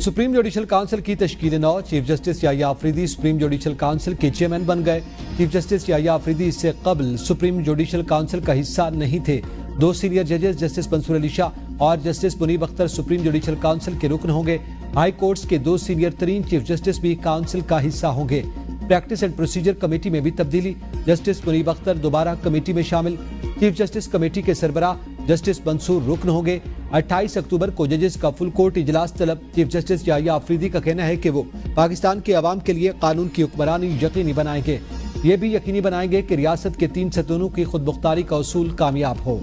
Supreme judicial council की तश्कील नौ chief justice Yahya Afridi supreme judicial council के chairman बन गए। चीफ जस्टिस याया आफरीदी इससे कबल सुप्रीम जुडिशल काउंसिल का हिस्सा नहीं थे। दो सीनियर जजेस, जस्टिस मंसूर अली शाह और justice Munib Akhtar supreme judicial council के रुकन होंगे। हाई कोर्ट्स के दो सीनियर तरीन चीफ जस्टिस भी काउंसिल का हिस्सा होंगे। प्रैक्टिस एंड प्रोसीजर कमेटी में भी तब्दीली। जस्टिस मुनीब अख्तर दोबारा कमेटी में शामिल। चीफ जस्टिस कमेटी के सरबरा जस्टिस मंसूर रुकन होंगे। 28 अक्टूबर को जजेस का फुल कोर्ट इजलास तलब, चीफ जस्टिस याया आफरीदी का कहना है कि वो पाकिस्तान के अवाम के लिए कानून की हुक्मरानी यकीनी बनाएँगे। ये भी यकीनी बनाएँगे कि रियासत के तीन सतूनों की खुद मुख्तारी का असूल कामयाब हो।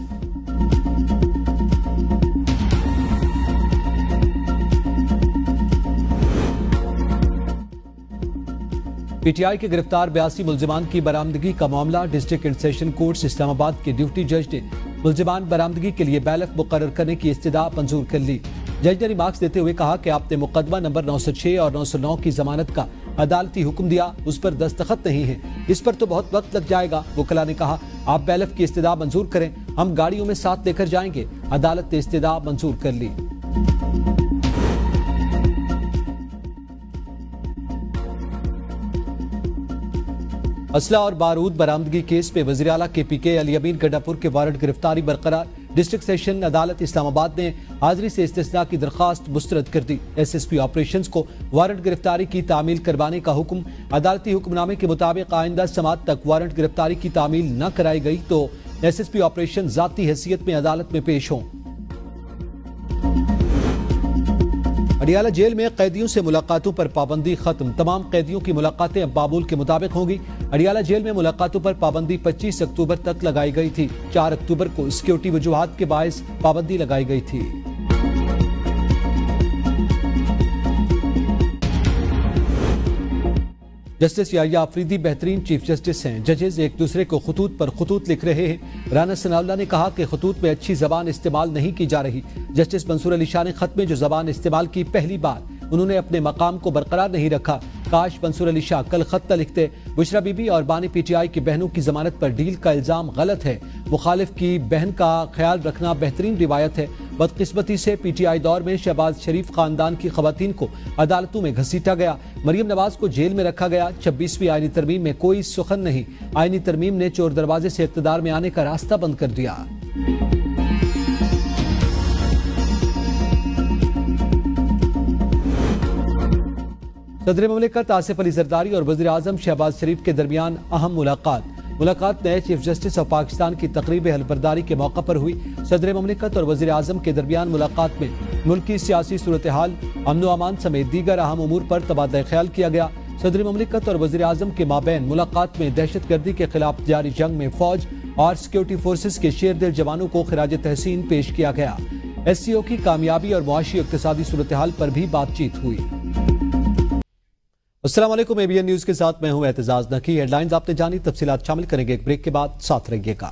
पीटीआई के गिरफ़्तार बयासी मुलजमान की बरामदगी का मामला district and session court Islamabad के ड्यूटी जज ने मुलजमान बरामदगी के लिए बैलफ मुकर करने की इस्तः मंजूर कर ली। जज ने रिमार्क्स देते हुए कहा कि आपने मुकदमा नंबर 906 और 909 की जमानत का अदालती हुक्म दिया, उस पर दस्तखत नहीं है। इस पर तो बहुत वक्त लग जाएगा, वकला ने कहा। आप बैलफ की इस्तः मंजूर करें, हम गाड़ियों में साथ लेकर जाएँगे। अदालत ने इस्तः मंजूर कर ली। असला और बारूद बरामदगी केस में वजी अला के पी के अली अमीन गड्डापुर के वारंट गिरफ्तारी बरकरार। डिस्ट्रिक्ट सेशन अदालत इस्लामाबाद ने हाजिरी से इस्तना की दरखास्त मुस्तरद कर दी। एस एस पी ऑपरेशन को वारंट गिरफ्तारी की तामील करवाने का हुक्म। अदालती हुक्मनामे के मुताबिक आइंदा समात तक वारंट गिरफ्तारी की तामील न कराई गई तो एस एस पी ऑपरेशन जाती हैसियत में अदालत में पेश हों। अडियाला जेल में कैदियों से मुलाकातों पर पाबंदी खत्म। तमाम कैदियों की मुलाकातें अब बाबुल के मुताबिक होंगी। अडियाला जेल में मुलाकातों पर पाबंदी 25 अक्टूबर तक लगाई गई थी। चार अक्टूबर को सिक्योरिटी वजूहत के बायस पाबंदी लगाई गई थी। जस्टिस याया अफरीदी बेहतरीन चीफ जस्टिस हैं। जजेज एक दूसरे को खतूत पर खतूत लिख रहे हैं। राना सनाउल्ला ने कहा कि खतूत में अच्छी जबान इस्तेमाल नहीं की जा रही। जस्टिस मंसूर अली शाह ने खत में जो जबान इस्तेमाल की पहली बार, उन्होंने अपने मकाम को बरकरार नहीं रखा। काश मंसूर अली शाह कल खत लिखते। बुशरा बीबी और बानी पीटीआई की बहनों की जमानत पर डील का इल्ज़ाम गलत है। मुखालिफ की बहन का ख्याल रखना बेहतरीन रिवायत है। बदकिस्मती से पीटीआई दौर में शहबाज शरीफ खानदान की खवतिन को अदालतों में घसीटा गया। मरियम नवाज़ को जेल में रखा गया। छब्बीसवीं आईनी तरमीम में कोई सुखन नहीं। आईनी तरमीम ने चोर दरवाजे से इकतदार में आने का रास्ता बंद कर दिया। सदर ममलिकत आसिफ अली जरदारी और वजी अजम शहबाज शरीफ के दरमियान अहम मुलाकात। मुलाकात नए चीफ जस्टिस ऑफ़ पाकिस्तान की तकरीब हलबरदारी के मौका पर हुई। सदर ममलिकत और वजी अजम के दरमियान मुलाकात में मुल्क की सियासी सूरत हाल अमन अमान समेत दीगर अहम उमूर पर तबादला ख्याल किया गया। सदर ममलिकत और वजी अजम के माबेन मुलाकात में दहशत गर्दी के खिलाफ जारी जंग में फौज और सिक्योरिटी फोर्सेज के शेर दिल जवानों को खराज तहसीन पेश किया गया। एस सी ओ की कामयाबी और मुआशी इकतदी सूरत हाल पर भी बातचीत हुई। असलम एबीएन न्यूज़ के साथ मैं हूँ एहतजाज नकी हेडलाइंस आपने जानी तफसीत शामिल करेंगे। एक ब्रेक के बाद साथ रहिएगा।